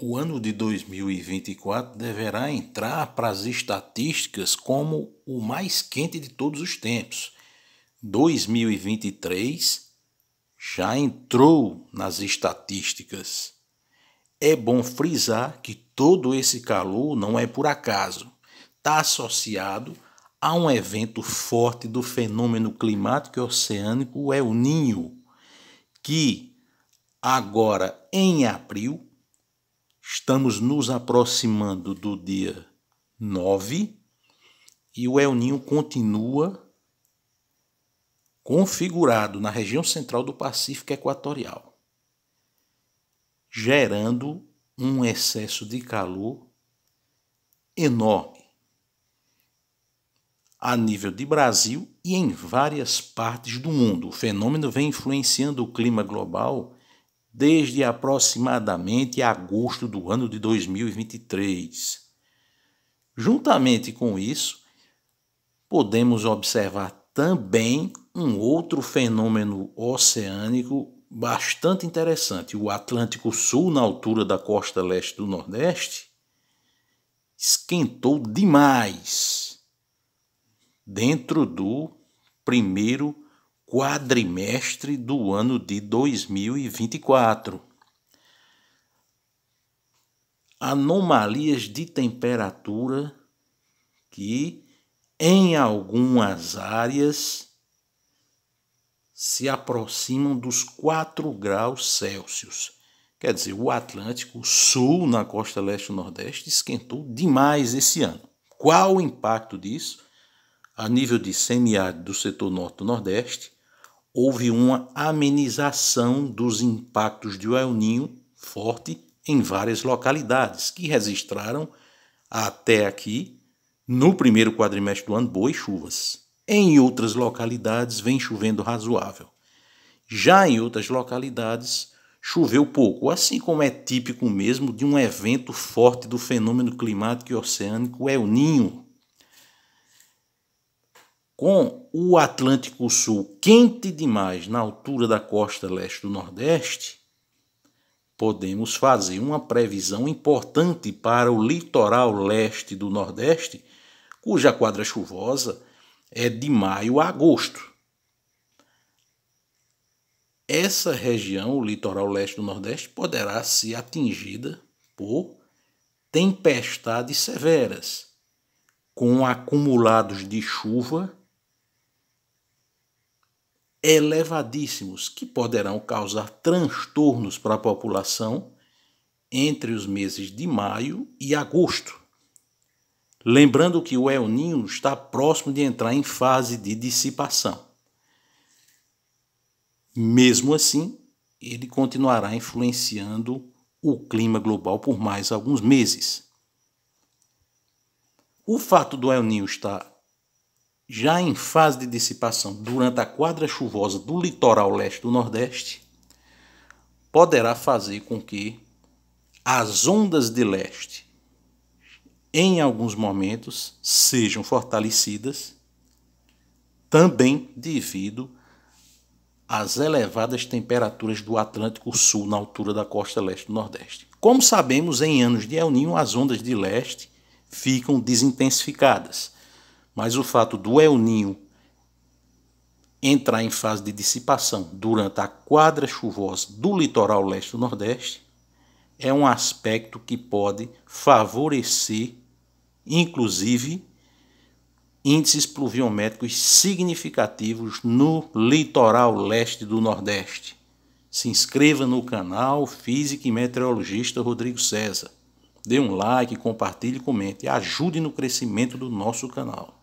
O ano de 2024 deverá entrar para as estatísticas como o mais quente de todos os tempos. 2023 já entrou nas estatísticas. É bom frisar que todo esse calor não é por acaso, está associado a um evento forte do fenômeno climático e oceânico El Ninho, que agora em abril Estamos nos aproximando do dia 9 e o El Ninho continua configurado na região central do Pacífico Equatorial, gerando um excesso de calor enorme a nível de Brasil e em várias partes do mundo. O fenômeno vem influenciando o clima global desde aproximadamente agosto do ano de 2023. Juntamente com isso, podemos observar também um outro fenômeno oceânico bastante interessante. O Atlântico Sul, na altura da costa leste do Nordeste, esquentou demais dentro do primeiro quadrimestre do ano de 2024. Anomalias de temperatura que em algumas áreas se aproximam dos 4 graus Celsius. Quer dizer, o Atlântico Sul, na costa leste e nordeste, esquentou demais esse ano. Qual o impacto disso? A nível de semiárido do setor norte nordeste, houve uma amenização dos impactos de El Ninho forte em várias localidades que registraram até aqui, no primeiro quadrimestre do ano, boas chuvas. Em outras localidades vem chovendo razoável. Já em outras localidades choveu pouco, assim como é típico mesmo de um evento forte do fenômeno climático e oceânico El Ninho, com o Atlântico Sul quente demais na altura da costa leste do Nordeste, podemos fazer uma previsão importante para o litoral leste do Nordeste, cuja quadra chuvosa é de maio a agosto. Essa região, o litoral leste do Nordeste, poderá ser atingida por tempestades severas, com acumulados de chuva elevadíssimos que poderão causar transtornos para a população entre os meses de maio e agosto. Lembrando que o El Ninho está próximo de entrar em fase de dissipação. Mesmo assim, ele continuará influenciando o clima global por mais alguns meses. O fato do El Ninho estar já em fase de dissipação durante a quadra chuvosa do litoral leste do Nordeste, poderá fazer com que as ondas de leste, em alguns momentos, sejam fortalecidas, também devido às elevadas temperaturas do Atlântico Sul na altura da costa leste do Nordeste. Como sabemos, em anos de El Ninho, as ondas de leste ficam desintensificadas mas o fato do El Ninho entrar em fase de dissipação durante a quadra chuvosa do litoral leste do Nordeste é um aspecto que pode favorecer, inclusive, índices pluviométricos significativos no litoral leste do Nordeste. Se inscreva no canal Física e Meteorologista Rodrigo César. Dê um like, compartilhe, comente. Ajude no crescimento do nosso canal.